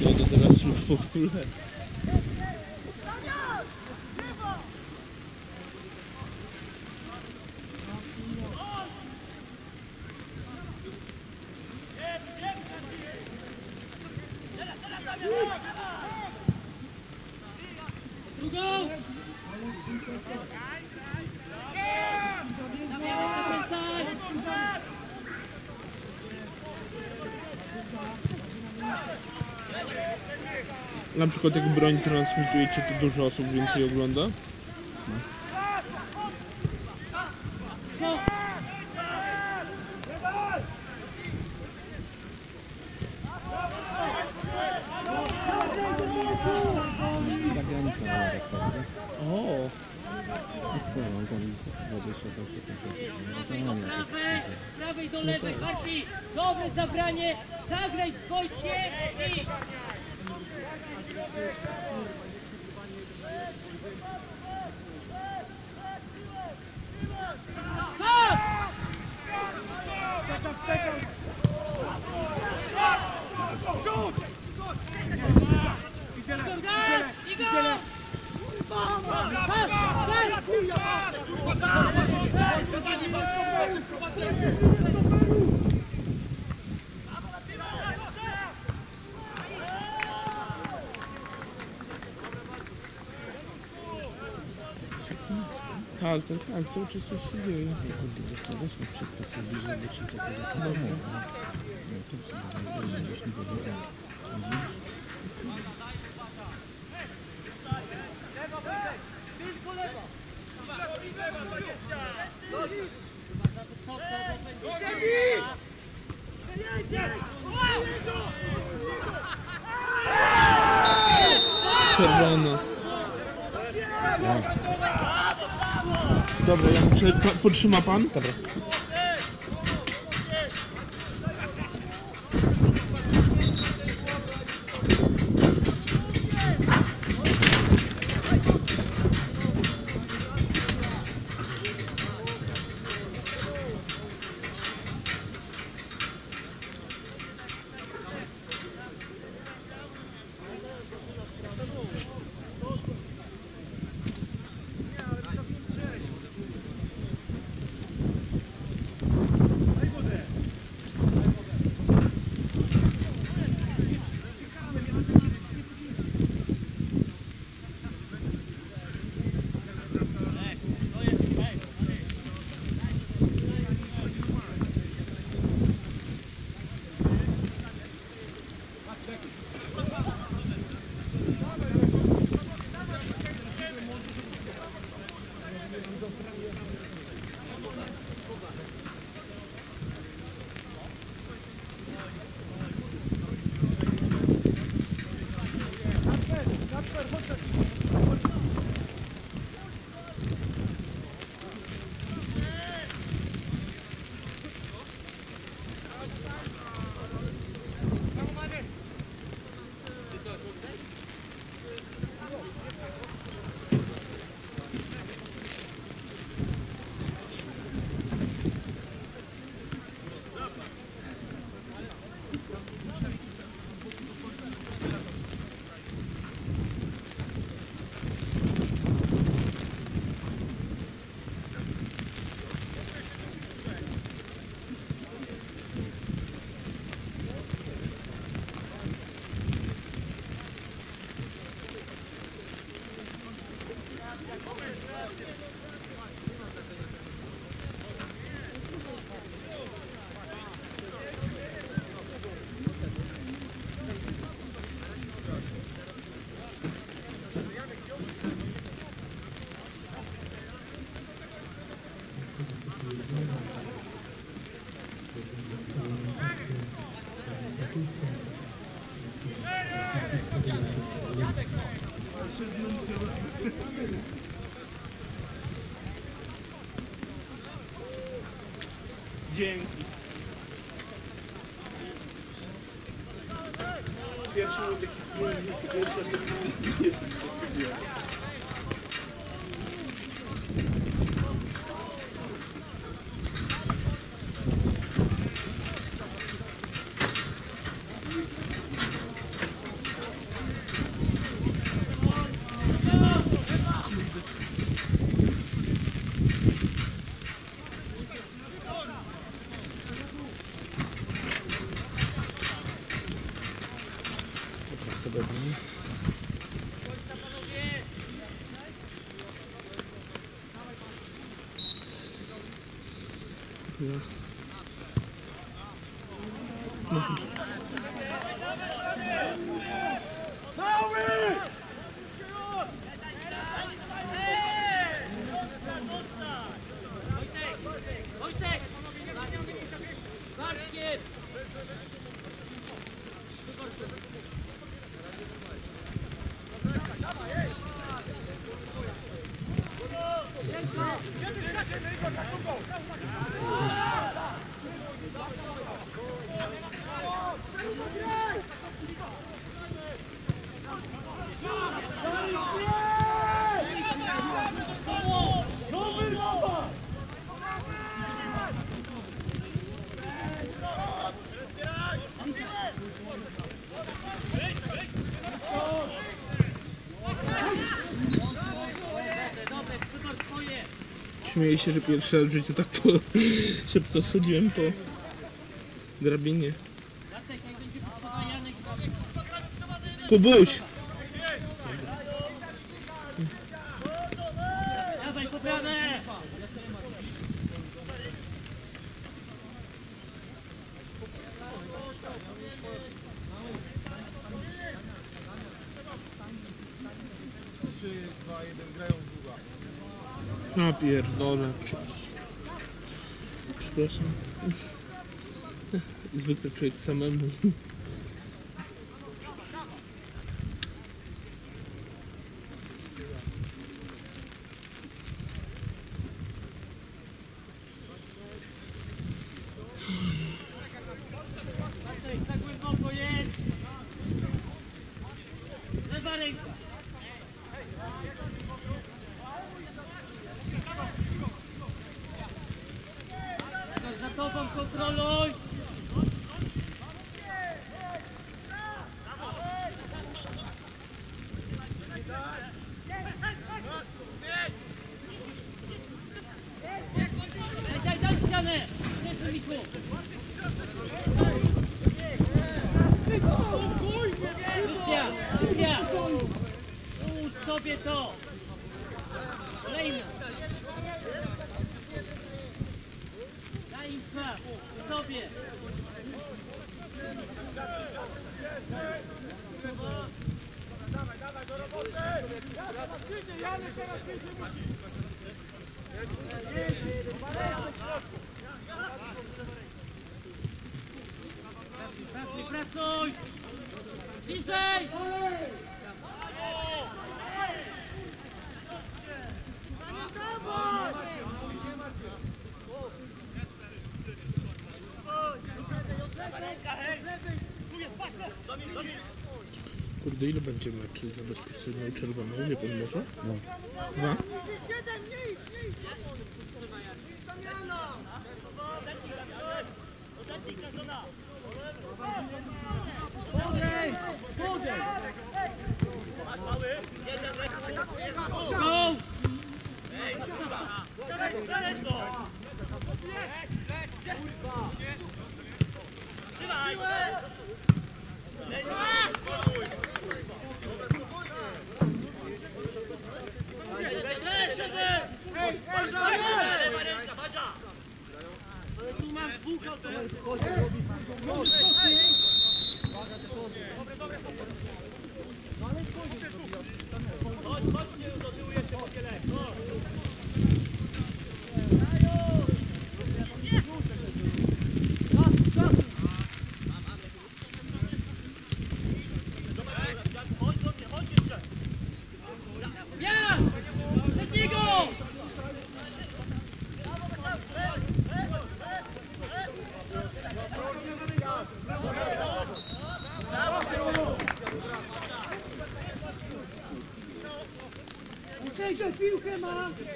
Nie, to teraz już Na przykład jak broń transmitujecie, to dużo osób więcej ogląda? Tak, cały czas coś się dzieje. Kurde, weźmy przez to sobie bliżej, bo ci to poza No tu sobie zdarzy, już nie powiem. Widzisz? Czerwona. Dobra, ja muszę... Pa, pan? Dobra. Dzięki. Pierwszy mój taki wspólnik, pierwsza sobie sobie Ja. Wojtek! Śmieję się, że pierwszy raz w życiu tak po, szybko schodziłem po drabinie. Bartek, jak będzie potrzeba Janek, Kubuś! A pierdolę. Prze- Przepraszam. Zwykle człowiek samemu. Bartek, za głęboko jest! Lewa ręka! Za- Za tobą kontroluj! Pracuj! Bliżej! Dawid, Dawid! Kurde, ile będzie meczy za bezpośrednią i czerwoną? Nie pan może? No. Dwa? Podej! Podej! Go! Kurwa! Trzymaj! Ale tu mam dwóch autorów. Dobre, dobre, dobre. Ale chodź, chodź, chodź. Mom.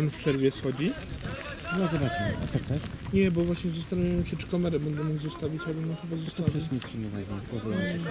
Pan w przerwie schodzi? No zobaczymy. A co chcesz? Nie, bo właśnie zastanawiam się, czy kamerę będę mógł zostawić, ale no chyba To zostawię. przecież nie. Pozwolę ci się.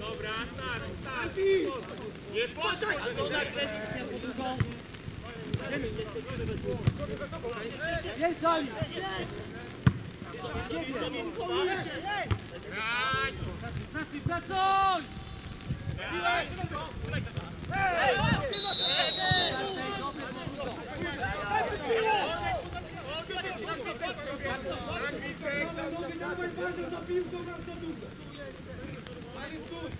Dobra, nasz, tak! Nie poczekaj! Jeżdżali! Pracuj, pracuj! Ej! Água embaixo, eu sabia que eu não sabia. Aí, tudo.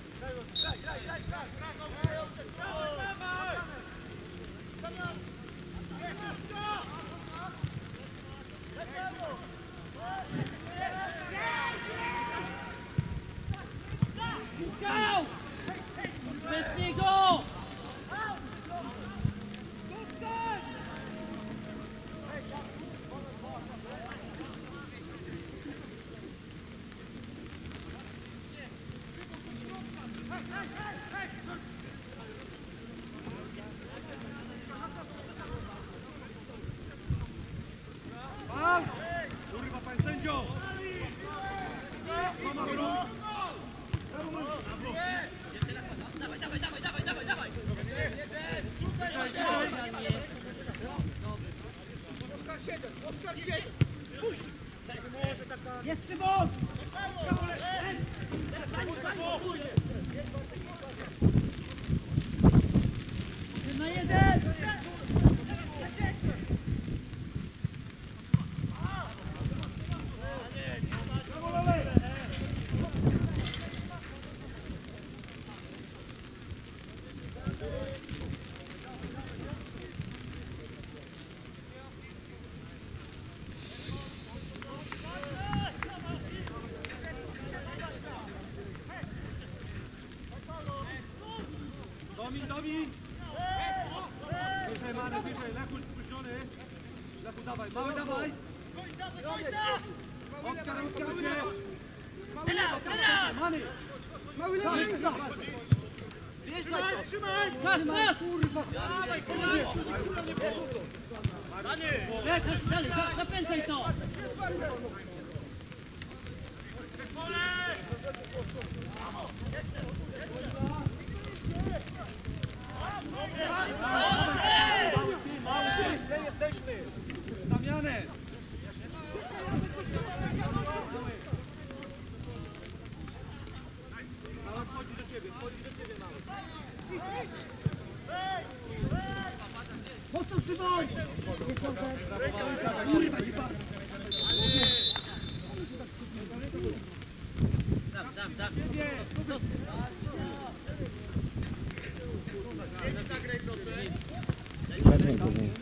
Vai, vai, vai, vai. Go! Oskar, Oskar, ludzie! Many! Mały, dawaj! Trzymaj, trzymaj! Czas, czas! Leszek, dalej, za- zapędzaj to! Mały ty, mały ty, jesteśmy! Damianek! Mały wchodzi do ciebie, wchodzi do ciebie mały. Sam, sam, sam. Zagraj później.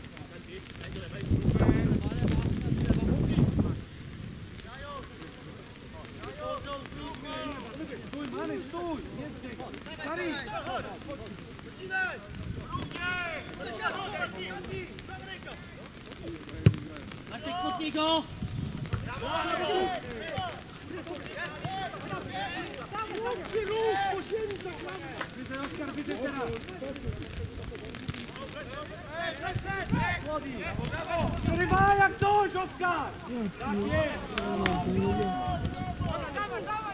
Przerywaj jak coś, Oskar! Tak jest! Zagranie,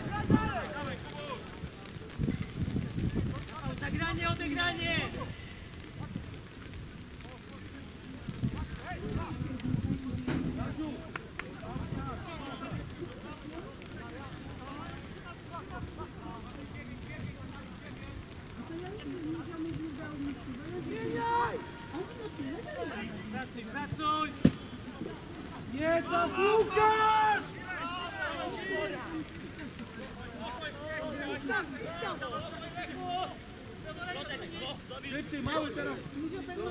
Szybciej, mały teraz. To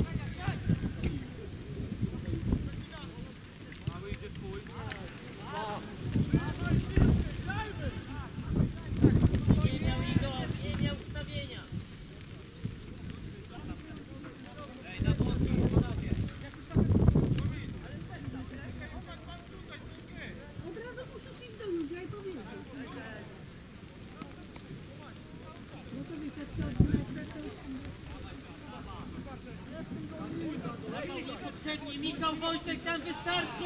Tem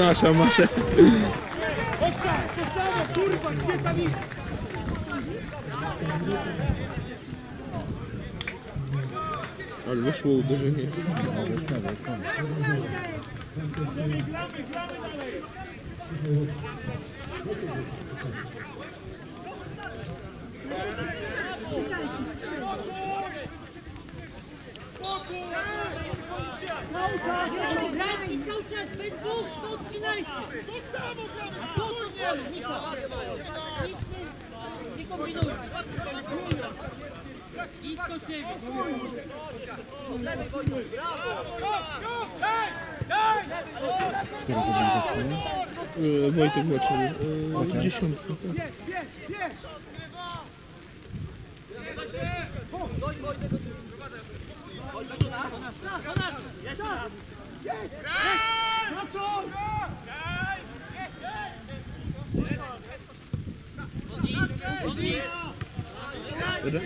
Przepraszam, ale... Oskar, to samo, kurwa, gdzie tam iść? Ale wyszło uderzenie. Dwóch, to odcinajcie! A po co to, Michał? Nic nie, nie kombinujcie. Idź do siebie. Którego będę strzelał? E, Wojtek Łaczek. E, dziesiątkę, tak. Bierz, bierz, bierz! Odlicz. Remis. Kartką. Oder?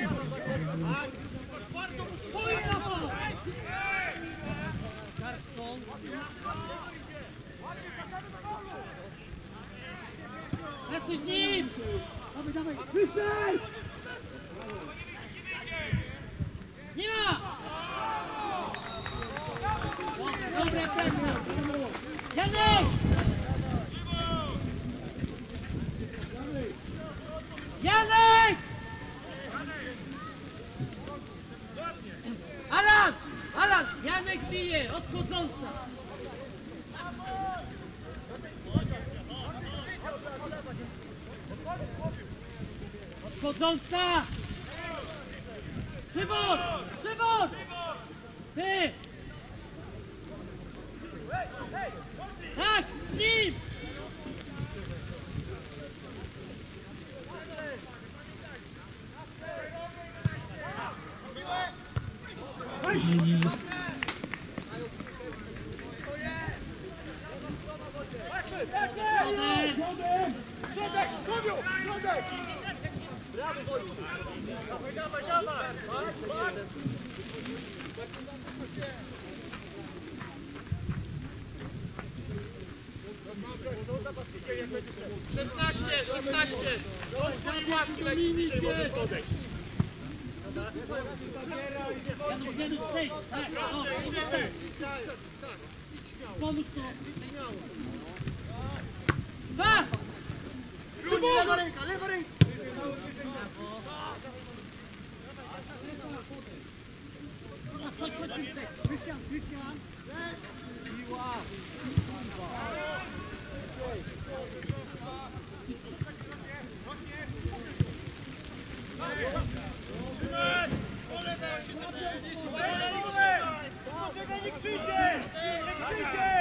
Dawaj, dawaj, dawaj! Wyszedł! Przywód! Przywód! Ty! Janusz, Janusz, przejdź! Tak, o, tak. Pomóż to! Dwa! Lewa ręka, lewa ręka! Chodź, chodź. Krystian, Krystian! Krzyżek! Krzyżek!